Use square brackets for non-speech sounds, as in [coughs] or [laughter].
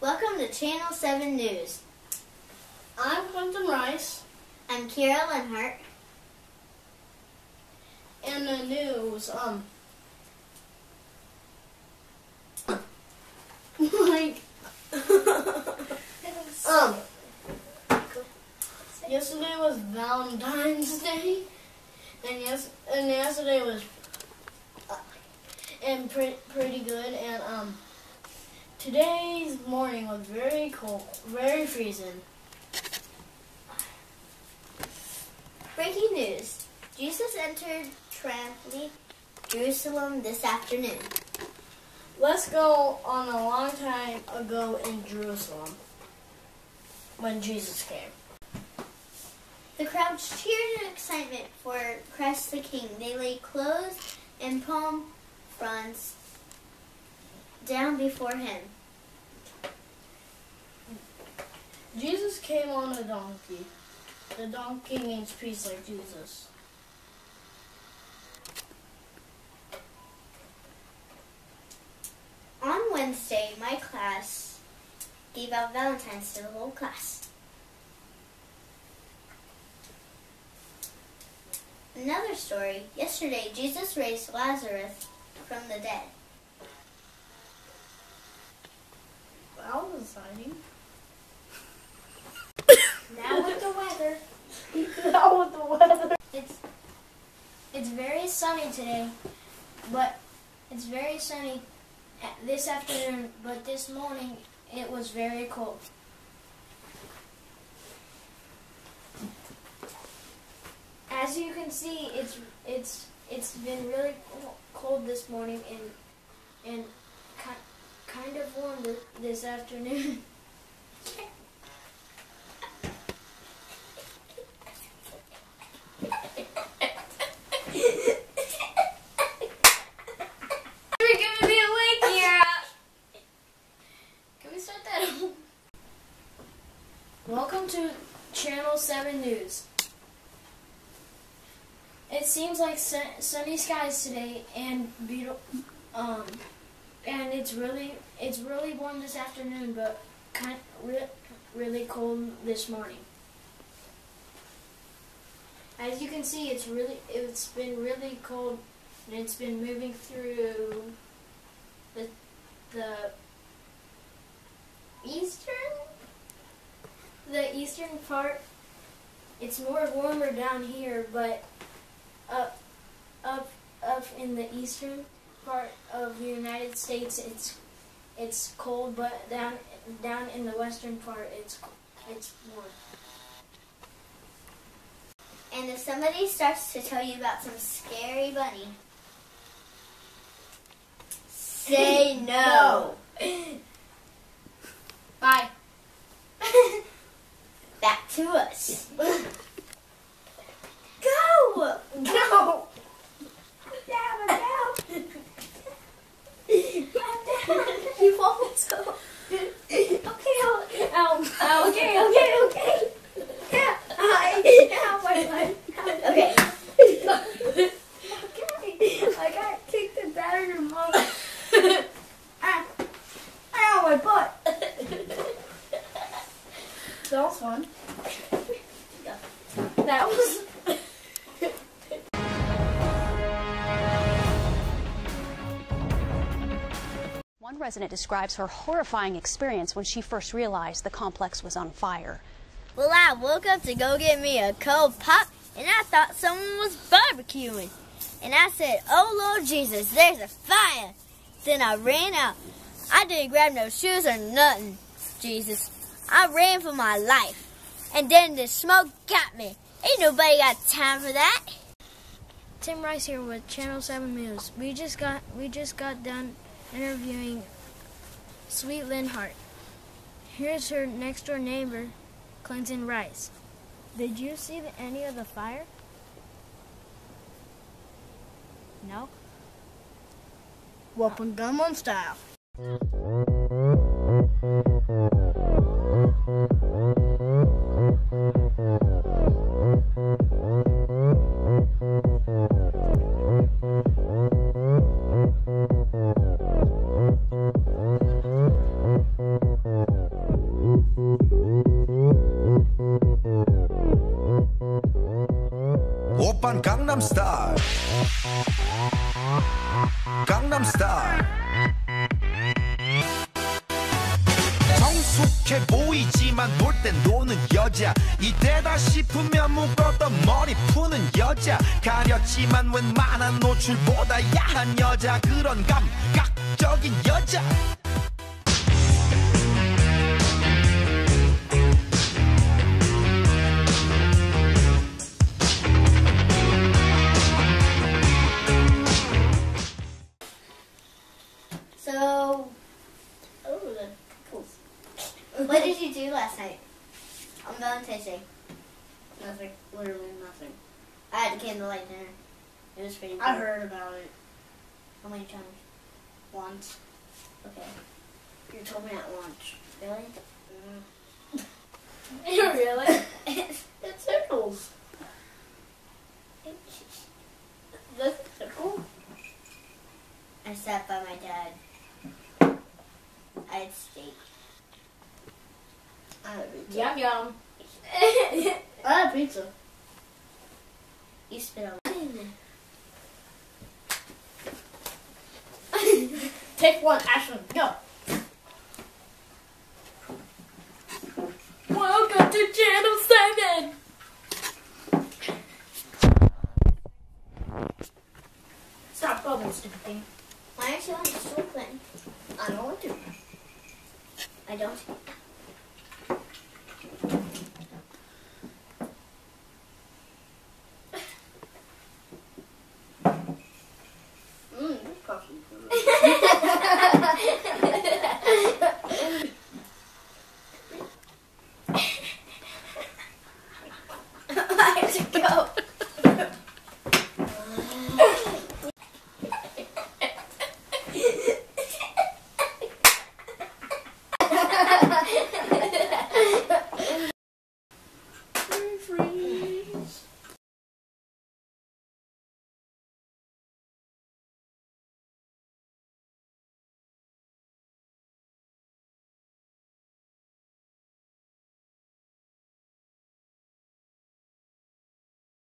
Welcome to Channel 7 News. I'm Clinton Rice, I'm Chiera Lenhardt. and the news, um, [coughs] like, um, yesterday was Valentine's Day, and yes, and yesterday was, uh, and pretty pretty good, and um, today's morning was very cold, very freezing. Breaking news Jesus entered triumphantly Jerusalem this afternoon. Let's go on a long time ago in Jerusalem when Jesus came. The crowd cheered in excitement for Christ the King. They laid clothes and palm fronds down before him. Jesus came on a donkey. The donkey means peace like Jesus. On Wednesday, my class gave out Valentine's to the whole class. Another story. Yesterday, Jesus raised Lazarus from the dead. That was exciting. [coughs] Now with the weather. [laughs] that was the weather. It's it's very sunny today, but it's very sunny this afternoon. But this morning it was very cold. As you can see, it's it's it's been really cold this morning and and ki- kind of warm th- this afternoon. Welcome to Channel 7 News. It seems like sun- sunny skies today and beautiful um and it's really it's really warm this afternoon but kind re- really cold this morning. As you can see, it's really it's been really cold and it's been moving through the the eastern the eastern part. It's more warmer down here, but up up up in the eastern part of the United States, it's it's cold, but down down in the western part, it's it's warm. And if somebody starts to tell you about some scary bunny, say [laughs] no. Bye. [laughs] Back to us. [laughs] Go! No! Down, down. You One resident describes her horrifying experience when she first realized the complex was on fire. Well, I woke up to go get me a cold pop, and I thought someone was barbecuing. And I said, Oh Lord Jesus, there's a fire. Then I ran out. I didn't grab no shoes or nothing, Jesus. I ran for my life. And then the smoke got me. Ain't nobody got time for that. Tim Rice here with Channel 7 News. We just got we just got done interviewing Sweet Lynn Hart. Here's her next door neighbor, Clinton Rice. Did you see any of the fire? No. Whooping Gangnam style. Gangnam Style Gangnam Style 성숙해 보이지만 놀 땐 노는 여자. 이때다 싶으면 묶었던 머리 푸는 여자. 가렸지만 웬만한 노출보다 야한 여자. 그런 감각적인 여자 last night? I'm going fishing. Nothing. Literally nothing. I had a candlelight dinner. It was pretty I heard about it How many times? once. Okay. You told me at lunch. Really? [laughs] You really? [laughs] It's pickles. That's pickle. I sat by my dad. I had steak. I had pizza. Yum yum. [laughs] I had pizza. You spit on [laughs] Take one, Ashland. Go. Welcome to Channel 7. Stop bubbling, stupid thing. Why aren't you on the stool then? I don't want to. I don't. Thank you.